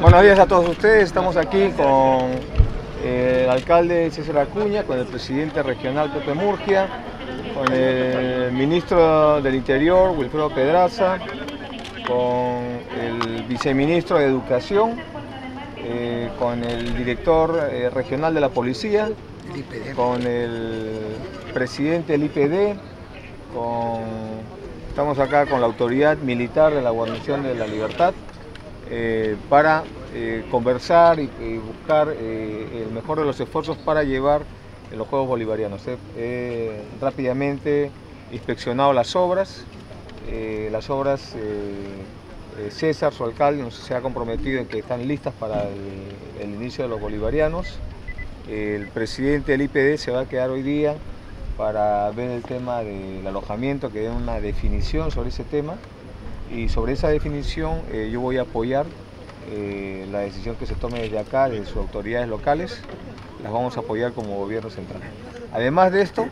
Buenos días a todos ustedes, estamos aquí con eh, el alcalde César Acuña, con el presidente regional Pepe Murgia, con el ministro del Interior Wilfredo Pedraza, con el viceministro de Educación, eh, con el director eh, regional de la policía, con el presidente del IPD, con, estamos acá con la autoridad militar de la guarnición de la libertad eh, para conversar y, buscar el mejor de los esfuerzos para llevar los Juegos Bolivarianos. He rápidamente inspeccionado las obras, las obras eh, César, su alcalde, nos se ha comprometido en que están listas para el, inicio de los bolivarianos. El presidente del IPD se va a quedar hoy día para ver el tema del alojamiento, que dé una definición sobre ese tema. Y sobre esa definición eh, yo voy a apoyar eh, la decisión que se tome desde acá, de sus autoridades locales, las vamos a apoyar como gobierno central. Además de esto,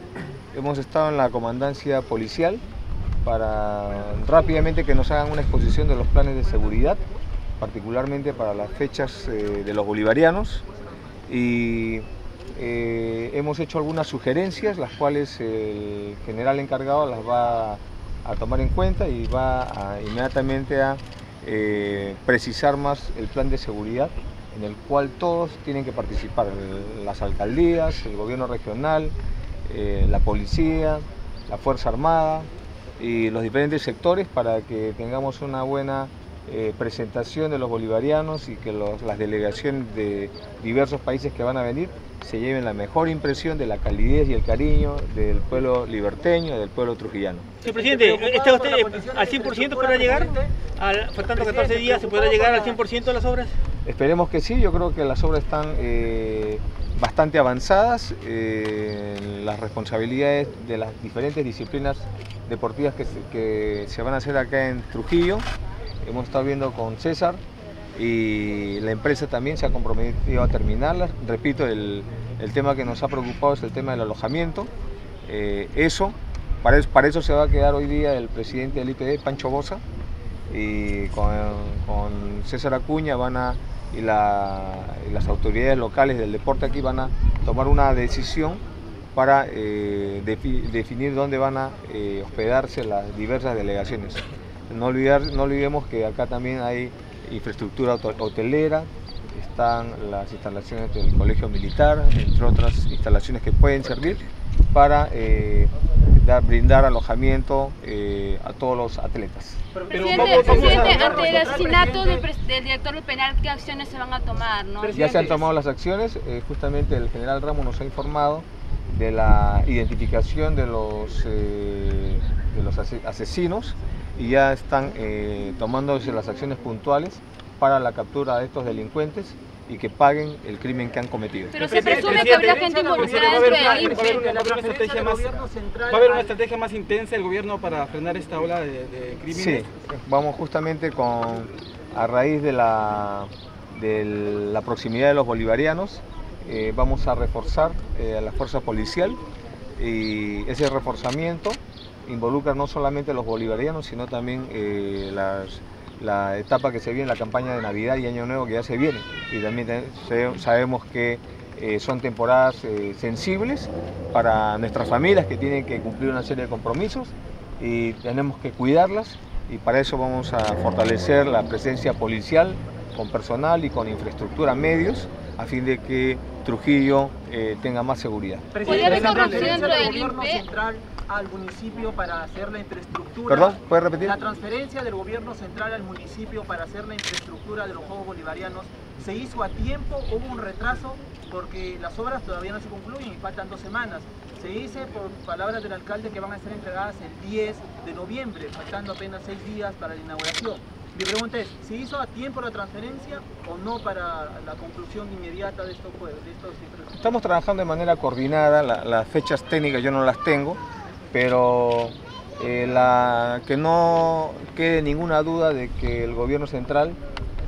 hemos estado en la comandancia policial, para rápidamente que nos hagan una exposición de los planes de seguridad, particularmente para las fechas eh, de los bolivarianos. Y hemos hecho algunas sugerencias, las cuales el general encargado las va a tomar en cuenta y va inmediatamente a eh, precisar más el plan de seguridad en el cual todos tienen que participar, las alcaldías, el gobierno regional, la policía, la Fuerza Armada, y los diferentes sectores para que tengamos una buena eh, presentación de los bolivarianos y que las delegaciones de diversos países que van a venir se lleven la mejor impresión de la calidez y el cariño del pueblo liberteño, del pueblo trujillano. Señor presidente, ¿está usted al 100% podrá llegar? faltando 14 días, ¿se podrá llegar al 100% de las obras? Esperemos que sí, yo creo que las obras están eh, bastante avanzadas, eh, las responsabilidades de las diferentes disciplinas deportivas que se, van a hacer acá en Trujillo. Hemos estado viendo con César y la empresa también se ha comprometido a terminarlas. Repito, el, tema que nos ha preocupado es el tema del alojamiento. Eh, eso, para, eso se va a quedar hoy día el presidente del IPD, Pancho Bosa, y con, César Acuña van a, y, y las autoridades locales del deporte aquí van a tomar una decisión para eh, definir dónde van a eh, hospedarse las diversas delegaciones. No, olvidar, no olvidemos que acá también hay infraestructura hotelera, están las instalaciones del colegio militar, entre otras instalaciones que pueden servir para eh, dar, brindar alojamiento a todos los atletas. presidente, ante el asesinato del, director del penal, ¿qué acciones se van a tomar? Ya se han tomado las acciones, justamente el general Ramos nos ha informado de la identificación de los, eh, de los asesinos y ya están eh, tomándose las acciones puntuales para la captura de estos delincuentes y que paguen el crimen que han cometido. Pero se presume que habría gente involucrada ¿Va a haber una estrategia más intensa del gobierno para frenar esta ola de, crímenes? Sí, vamos justamente con, a raíz de la, de la proximidad de los bolivarianos, eh, vamos a reforzar eh, a la fuerza policial y ese reforzamiento involucra no solamente a los bolivarianos, sino también eh, la etapa que se viene, la campaña de Navidad y Año Nuevo que ya se viene. Y también sabemos que son temporadas sensibles para nuestras familias que tienen que cumplir una serie de compromisos y tenemos que cuidarlas y para eso vamos a fortalecer la presencia policial con personal y con infraestructura, medios, a fin de que Trujillo eh, tenga más seguridad. ¿Podría al municipio para hacer la infraestructura? ¿Perdón? ¿Puedes repetir? La transferencia del gobierno central al municipio para hacer la infraestructura de los Juegos Bolivarianos se hizo a tiempo, hubo un retraso porque las obras todavía no se concluyen y faltan dos semanas. Se dice por palabras del alcalde que van a ser entregadas el 10 de noviembre, faltando apenas seis días para la inauguración. Mi pregunta es, ¿se hizo a tiempo la transferencia o no para la conclusión inmediata de estos, de estos Estamos trabajando de manera coordinada, las fechas técnicas yo no las tengo, pero eh, que no quede ninguna duda de que el gobierno central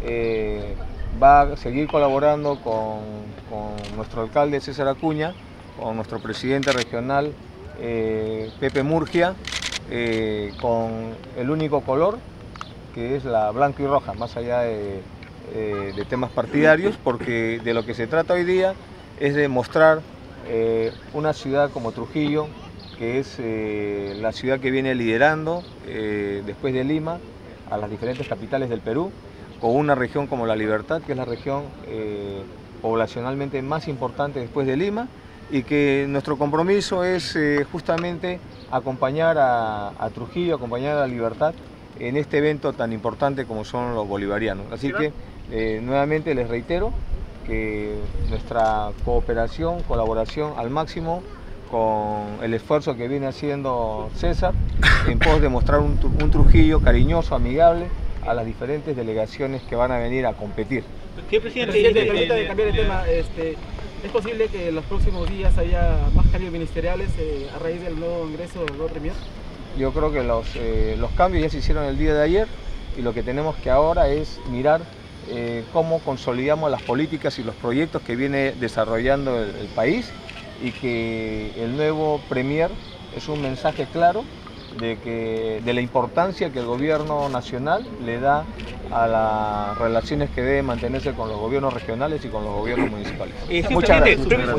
eh, va a seguir colaborando con, nuestro alcalde César Acuña, con nuestro presidente regional eh, Pepe Murgia, con el único color que es la blanca y roja, más allá de, de temas partidarios, porque de lo que se trata hoy día es de mostrar una ciudad como Trujillo, que es eh, la ciudad que viene liderando eh, después de Lima a las diferentes capitales del Perú, con una región como La Libertad, que es la región eh, poblacionalmente más importante después de Lima, y que nuestro compromiso es justamente acompañar a, a Trujillo, acompañar a La Libertad en este evento tan importante como son los bolivarianos. Así que nuevamente les reitero que nuestra cooperación, colaboración al máximo con el esfuerzo que viene haciendo César en pos de mostrar un, Tru- un Trujillo cariñoso, amigable a las diferentes delegaciones que van a venir a competir. ¿Qué presidente? Presidente, permítame eh, cambiar de eh, tema. Este, ¿Es posible que en los próximos días haya más cambios ministeriales eh, a raíz del nuevo ingreso del nuevo Premier? Yo creo que los, eh, los cambios ya se hicieron el día de ayer y lo que tenemos que ahora es mirar eh, cómo consolidamos las políticas y los proyectos que viene desarrollando el, el país y que el nuevo Premier es un mensaje claro de, que, de la importancia que el gobierno nacional le da a las relaciones que debe mantenerse con los gobiernos regionales y con los gobiernos municipales. Muchas gracias.